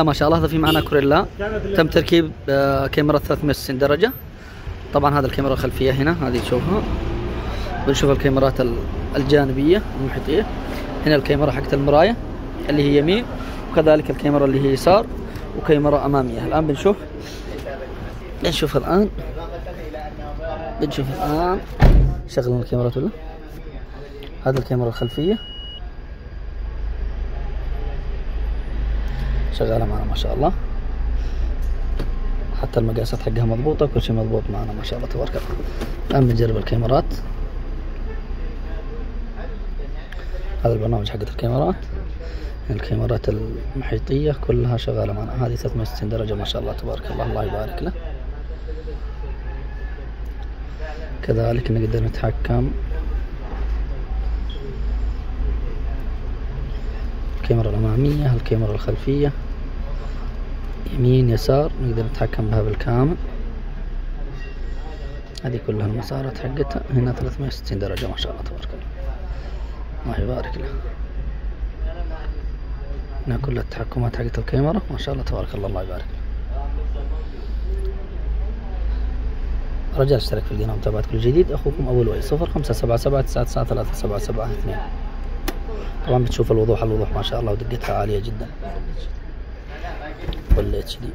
ما شاء الله هذا في معنا كوريلا. تم تركيب آه، كاميرا 360 درجة. طبعا هذا الكاميرا الخلفية هنا هذه تشوفها. بنشوف الكاميرات ال- الجانبية المحيطية. هنا الكاميرا حقت المراية اللي هي يمين وكذلك الكاميرا اللي هي يسار وكاميرا أمامية. الآن بنشوف بنشوف الآن بنشوف الآن. شغلنا الكاميرات ولا هذا الكاميرا الخلفية. شغالة معنا ما شاء الله. حتى المقاسات حقها مضبوطة كل شيء مضبوط معنا ما شاء الله تبارك الله. الآن بنجرب الكاميرات. هذا البرنامج حقت الكاميرات. الكاميرات المحيطية كلها شغالة معنا. هذه 360 درجة ما شاء الله تبارك الله. الله يبارك له. كذلك نقدر نتحكم الكاميرا الأمامية الكاميرا الخلفية. يمين يسار نقدر نتحكم بها بالكامل هذه كلها المسارات حقتها. هنا 360 درجة ما شاء الله تبارك الله. الله يبارك له. هنا كل التحكمات حقت الكاميرا ما شاء الله تبارك الله الله يبارك له. رجاء اشترك في القناة ومتابعة كل جديد أخوكم أبو لؤي صفر خمسة سبعة سبعة تسعة تسعة ثلاثة سبعة سبعة اثنين. طبعا بتشوف الوضوح الوضوح ما شاء الله ودقتها عالية جدا. فل اتش دي؟